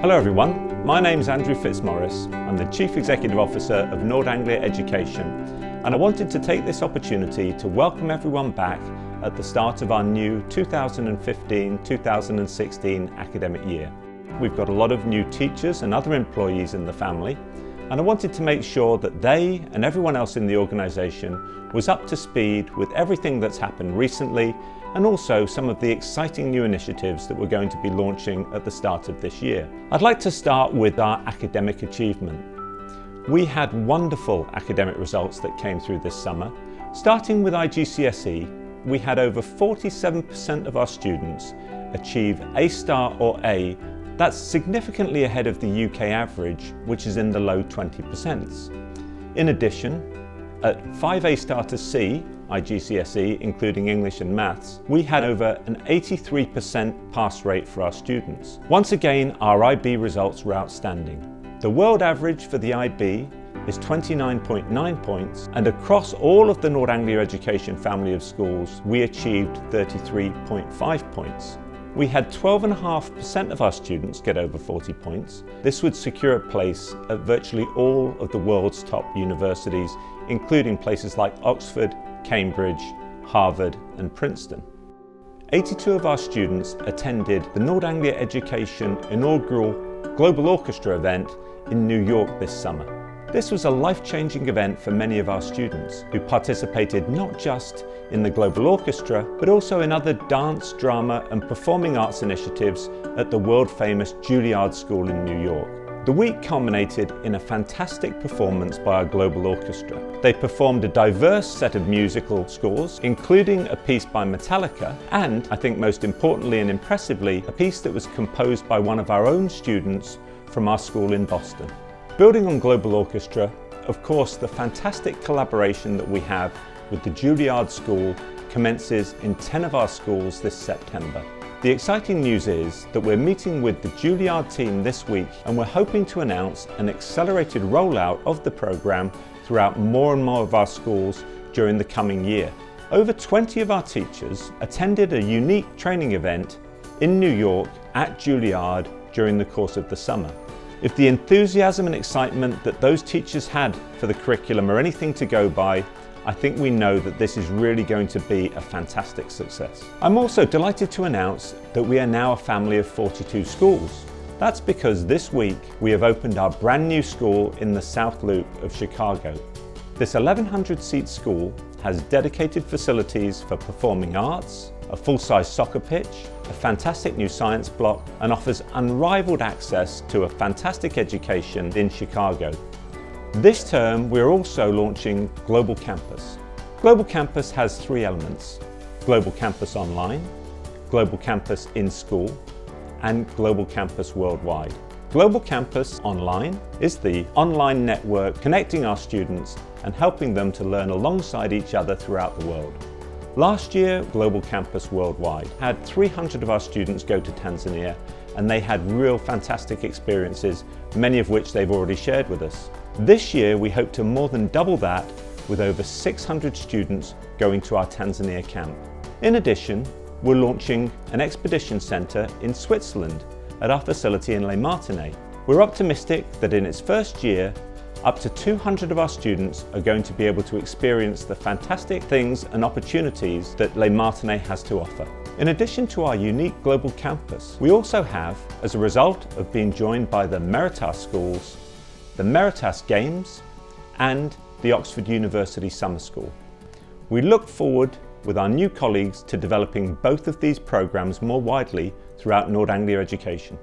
Hello everyone, my name is Andrew Fitzmaurice. I'm the Chief Executive Officer of Nord Anglia Education and I wanted to take this opportunity to welcome everyone back at the start of our new 2015-2016 academic year. We've got a lot of new teachers and other employees in the family and I wanted to make sure that they and everyone else in the organisation was up to speed with everything that's happened recently and also some of the exciting new initiatives that we're going to be launching at the start of this year. I'd like to start with our academic achievement. We had wonderful academic results that came through this summer. Starting with IGCSE, we had over 47% of our students achieve A star or A. That's significantly ahead of the UK average, which is in the low 20%. In addition, at 5 A star to C, IGCSE, including English and Maths, we had over an 83% pass rate for our students. Once again, our IB results were outstanding. The world average for the IB is 29.9 points and across all of the Nord Anglia Education family of schools we achieved 33.5 points. We had 12.5% of our students get over 40 points. This would secure a place at virtually all of the world's top universities, including places like Oxford, Cambridge, Harvard and Princeton. 82 of our students attended the Nord Anglia Education inaugural Global Orchestra event in New York this summer. This was a life-changing event for many of our students who participated not just in the Global Orchestra but also in other dance, drama and performing arts initiatives at the world-famous Juilliard School in New York. The week culminated in a fantastic performance by our Global Orchestra. They performed a diverse set of musical scores, including a piece by Metallica, and, I think most importantly and impressively, a piece that was composed by one of our own students from our school in Boston. Building on Global Orchestra, of course, the fantastic collaboration that we have with the Juilliard School commences in 10 of our schools this September. The exciting news is that we're meeting with the Juilliard team this week and we're hoping to announce an accelerated rollout of the programme throughout more and more of our schools during the coming year. Over 20 of our teachers attended a unique training event in New York at Juilliard during the course of the summer. If the enthusiasm and excitement that those teachers had for the curriculum are anything to go by, I think we know that this is really going to be a fantastic success. I'm also delighted to announce that we are now a family of 42 schools. That's because this week we have opened our brand new school in the South Loop of Chicago. This 1100 seat school has dedicated facilities for performing arts, a full-size soccer pitch, a fantastic new science block and offers unrivaled access to a fantastic education in Chicago. This term, we're also launching Global Campus. Global Campus has three elements, Global Campus Online, Global Campus in School, and Global Campus Worldwide. Global Campus Online is the online network connecting our students and helping them to learn alongside each other throughout the world. Last year, Global Campus Worldwide had 300 of our students go to Tanzania and they had real fantastic experiences, many of which they've already shared with us. This year we hope to more than double that with over 600 students going to our Tanzania camp. In addition, we're launching an expedition centre in Switzerland at our facility in Les Martinets. We're optimistic that in its first year, up to 200 of our students are going to be able to experience the fantastic things and opportunities that Les Martinets has to offer. In addition to our unique global campus, we also have, as a result of being joined by the Meritas schools, the Meritas Games and the Oxford University Summer School. We look forward with our new colleagues to developing both of these programmes more widely throughout Nord Anglia education.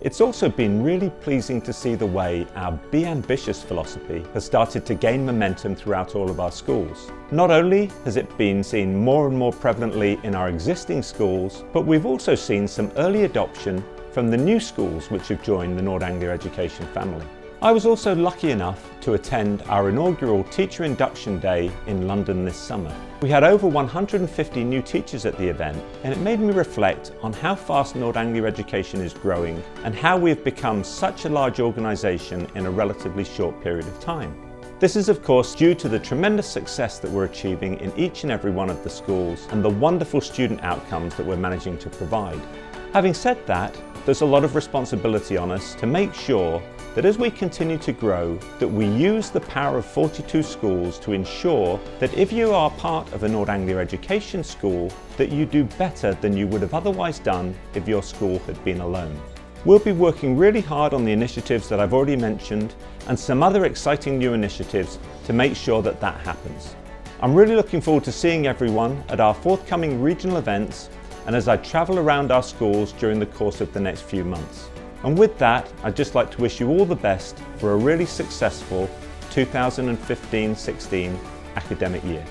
It's also been really pleasing to see the way our Be Ambitious philosophy has started to gain momentum throughout all of our schools. Not only has it been seen more and more prevalently in our existing schools, but we've also seen some early adoption from the new schools which have joined the Nord Anglia education family. I was also lucky enough to attend our inaugural Teacher Induction Day in London this summer. We had over 150 new teachers at the event and it made me reflect on how fast Nord Anglia Education is growing and how we have become such a large organisation in a relatively short period of time. This is of course due to the tremendous success that we're achieving in each and every one of the schools and the wonderful student outcomes that we're managing to provide. Having said that, there's a lot of responsibility on us to make sure that as we continue to grow, that we use the power of 42 schools to ensure that if you are part of a Nord Anglia education school, that you do better than you would have otherwise done if your school had been alone. We'll be working really hard on the initiatives that I've already mentioned and some other exciting new initiatives to make sure that that happens. I'm really looking forward to seeing everyone at our forthcoming regional events and as I travel around our schools during the course of the next few months. And with that, I'd just like to wish you all the best for a really successful 2015-16 academic year.